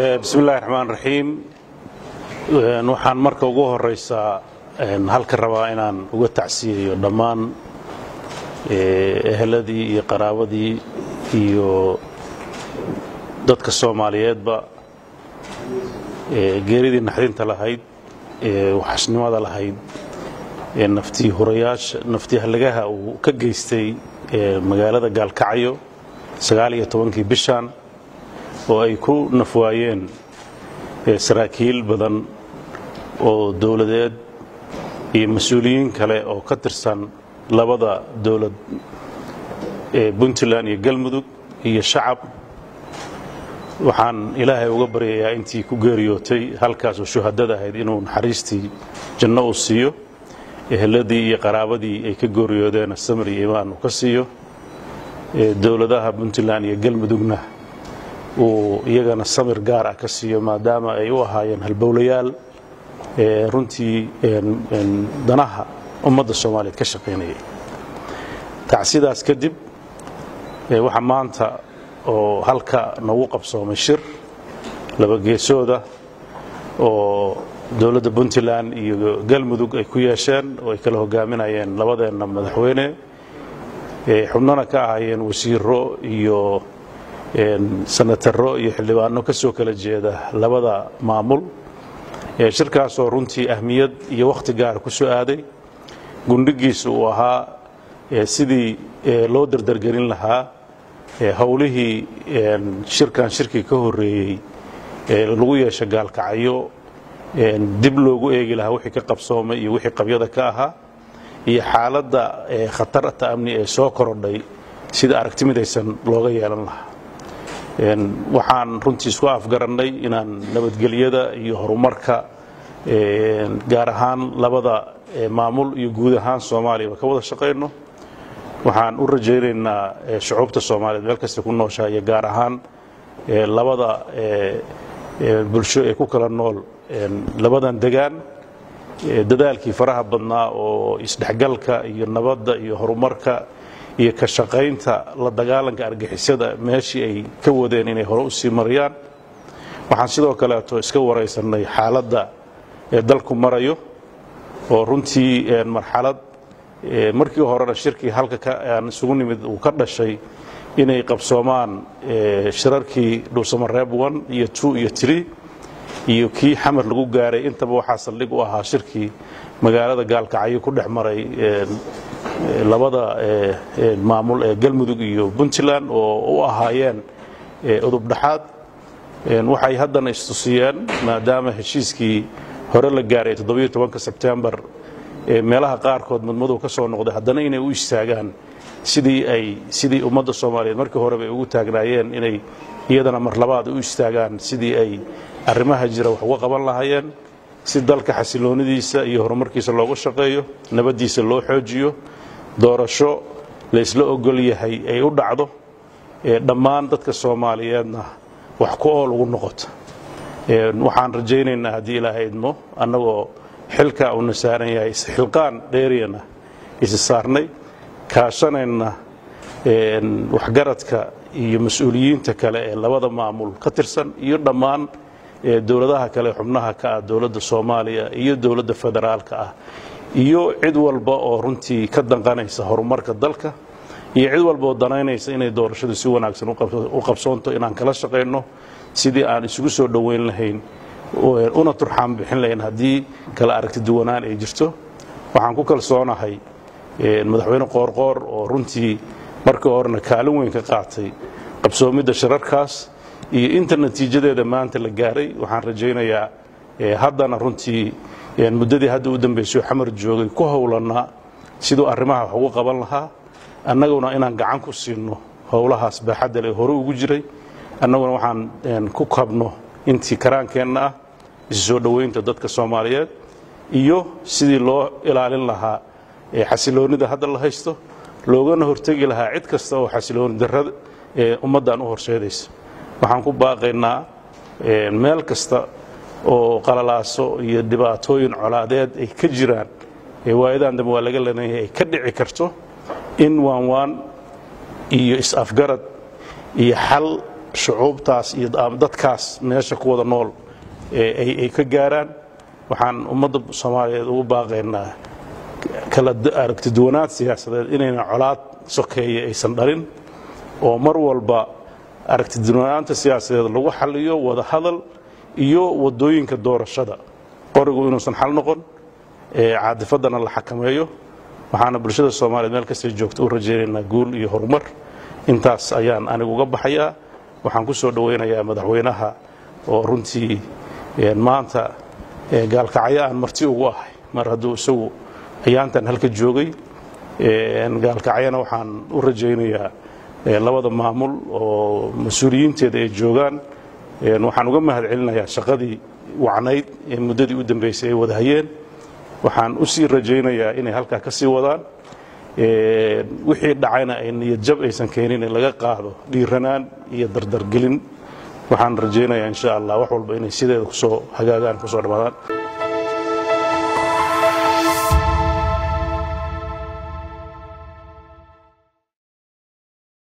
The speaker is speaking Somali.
bismi illahi raxmaan raxiim waxaan marka ugu horeysaa halka rabaa inaan uga tacsiyayo dhammaan eheladii iyo qaraabadii iyo dadka soomaaliyeedba geeridii naxdinta lahayd waxashnimada lahayd naftii hurayaasha naftii hallagaha uu ka geystay magaalada gaalkacyo sagaal iyo tobankii bishan oo ay ku nafwaayeen saraakiil badan oo dowladeed iyo mas'uuliyiin kale oo ka tirsan labada dowlad ee puntland iyo galmudug iyo shacab. Waxaan ilaahay uga baryayaa intii ku geeriyootay halkaasoo shuhadada ahayd inuu naxariistii janno uu siiyo eheladii iyo qaraabadii ay ka geeriyoodeen samir iyo imaan uu ka siiyo dowladaha puntland iyo galmudugna uu iyagana samir gaar ah ka siiyo maadaama ay u ahaayeen halbowlayaal runtii danaha ummadda soomaaliyeed ka shaqaynayay. Tacsidaas kadib waxaa maanta oo halka nagu qabsoomay shir laba geesooda oo dowladda puntland iyo galmudug ay ku yeesheen oo ay kala hogaaminayeen labadeenna madaxweyne xubnona ka ahaayeen wasiiro iyo sanataro iyo xildhibaano ka soo kala jeeda labada maamul shirkaasoo runtii ahmiyad iyo wakhti gaara ku soo aaday. Gundhigiisa uu ahaa sidii loo dardargelin lahaa howlihii shirkan shirkii ka horreeyey lagu yeesha gaalkacyo dib loogu eegi lahaa wixii ka qabsoomay iyo wixii qabyada ka ahaa iyo xaaladda khatarta amni ee soo korodhay sida aragti midaysan looga yeelan lahaa waxaan runtii isku afgarannay inaan nabadgelyada iyo horumarka gaar ahaan labada maamul iyo guud ahaan soomaaliyaba ka wada shaqayno waxaan u rajaynaynaa shucuubta soomaaliyeed meel kasta ku nooshaa iyo gaar ahaan labada bulsho ee ku kala nool. Labadan degaan dadaalkii faraha badnaa oo isdhexgalka iyo nabadda iyo horumarka iyo ka shaqaynta la dagaalanka argixisada meeshii ay ka wadeen inay hore u mariyaan. Waxaan sidoo kaleeto iska waraysannay xaaladda ee dalku marayo oo runtii marxalad markii horena shirkii halka aan isugu nimid uu ka dhashay inay qabsoomaan shirarkii dhuusamareeb one iyo two iyo tree iyo kii xamar lagu gaaray. Intaba waxaa saldhig u ahaa shirkii magaalada gaalkacyo ku dhex maray labada maamul ee galmudug iyo puntland oo u ahaayeen udub dhaxaad waxay haddana istusiyeen maadaama heshiiskii hore la gaaray sebtembar meelaha qaarkood madmadow ka soo noqday haddana inay u istaagaan sidii ay sidii ummadda soomaaliyeed markii horeba ay ugu taagnaayeen inay iyadana mar labaad u istaagaan sidii ay arrimaha jira wax uga qaban lahaayeen si dalka xasiloonidiisa iyo horumarkiisa loogu shaqeeyo nabaddiisa loo xoojiyo doorasho laysla ogol yahay ay u dhacdo dhammaan dadka soomaaliyeedna wax ku ool ugu noqoto. Waxaan rajaynaynaa haddii ilaahay idmo annagoo xilkaa uuna saaran yahay isxilqaan dheeriyana isi saarnay kaashanayna waxgaradka iyo mas'uuliyiinta kale ee labada maamul ka tirsan iyo dhammaan dowladaha kale xubnaha ka ah dowladda soomaaliya iyo dowladda federaalka ah iyo cid walba oo runtii ka danqanaysa horumarka dalka iyo cid walba oo danaynaysa inay doorashadu si wanaagsan u qabsoonto inaan kala shaqayno sidii aan isugu soo dhoweyn lahayn una turxaan bixin lahayn haddii kala aragti duwanaan ay jirto. Waxaan ku kalsoonahay madaxweyne qoorqoor oo runtii markii horena kaalin weyn ka qaatay qabsoomidda shirarkaas iyo inta natiijadeeda maanta la gaaray waxaan rajaynayaa haddana runtii muddadii hadda u dambayso xamar joogay ku howlannaa siduu arrimaha wax ugu qaban lahaa. Annaguna inaan gacan ku siinno howlahaas baaxadda le hore ugu jiray. Annaguna waxaan ku kabno intii karaankeenna ah isu soo dadka soomaaliyeed iyo sidii loo ilaalin lahaa xasiloonnida hadda la haysto. Loogana hortegi lahaa cid kasta oo xasilooni darrada ummaddan u horseedaysa. Waxaan ku baaqaynaa meel kasta oo qalalaaso iyo dhibaatooyin colaadeed ay ka jiraan waayadan dambe waa laga lenayahay ay ka dhici karto in waan waan iyo is-afgarad iyo xal shucuubtaas iyo dadkaas meesha ku wada nool ay ka gaaraan. Waxaan ummadda soomaaliyeed ugu baaqaynaa kala aragtiduwanaad siyaasadeed inayna colaad sokeeye aysan dhalin oo mar walba aragtiduwanaanta siyaasadeed lagu xaliyo wada hadal iyo waddooyinka doorashada. Qorigu inuusan xal noqon caadifaddana la xakameeyo. Waxaana bulshada soomaaliyeed meel kastay joogta u rajaynaynaa guul iyo horumar. Intaas ayaan anigu uga baxayaa. Waxaan ku soo dhowaynayaa madaxweynaha oo runtii maanta gaalkacyo aan marti ugu ahay. Mar hadduu isagu ayaantan halka joogay gaalkacyana waxaan u rajaynayaa labada maamul oo mas'uuliyiinteeda ay joogaan waxaan uga mahad celinayaa shaqadii wacnayd ee muddadii u dambaysay ay wada hayeen. Waxaan u sii rajaynayaa inay halkaa ka sii wadaan. Wixii dhacayna ay niyadjab aysan keenin in laga qaado dhiiranaan iyo dardargelin waxaan rajaynayaa insha allah wax walba inay sideeda ku soo hagaagaan ku soo dhammaadaan